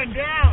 going down.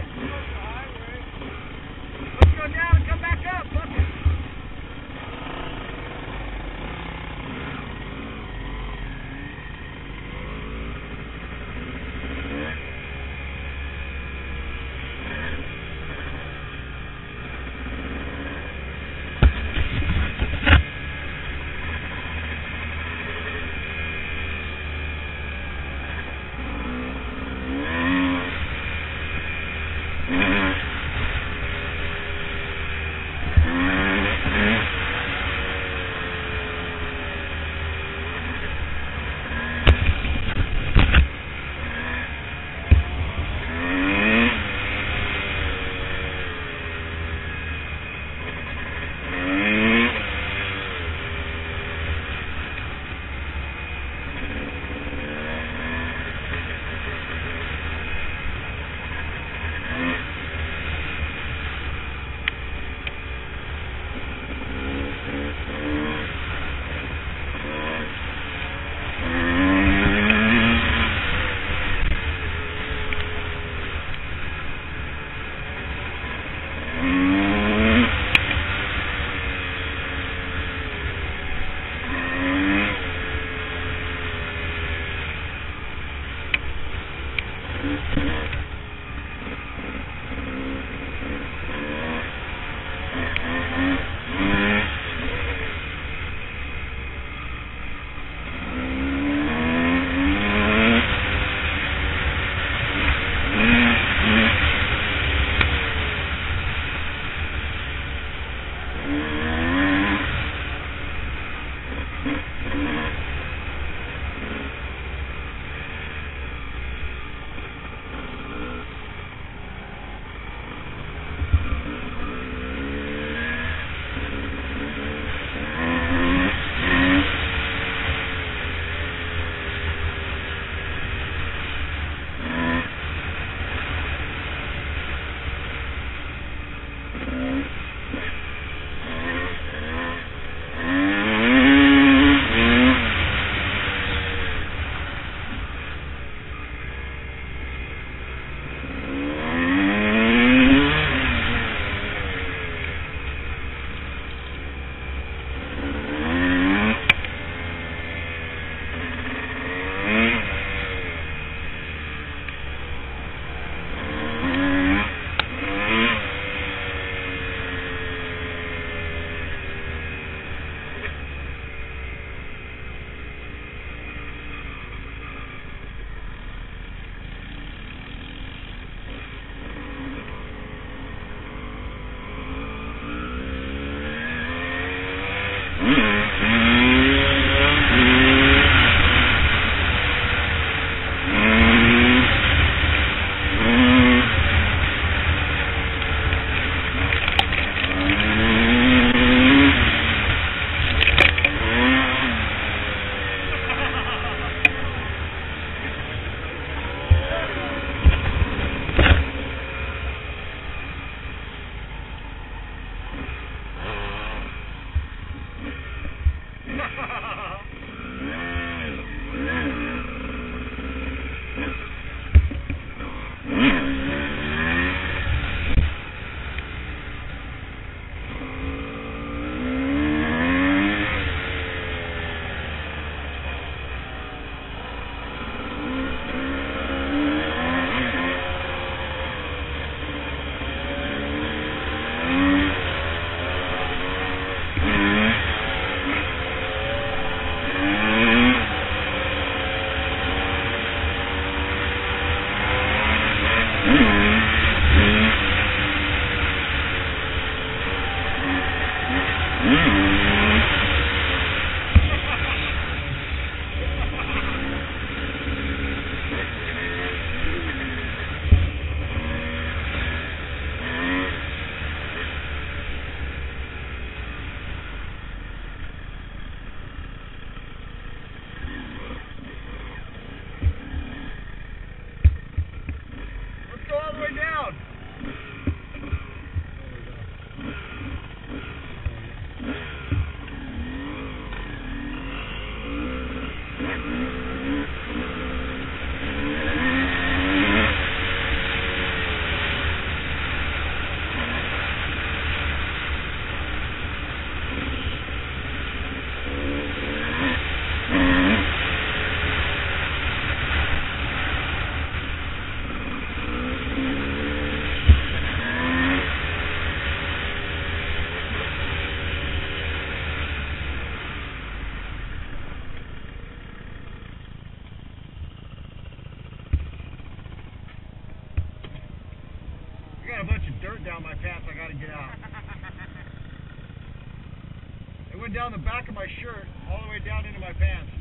Went down the back of my shirt, all the way down into my pants.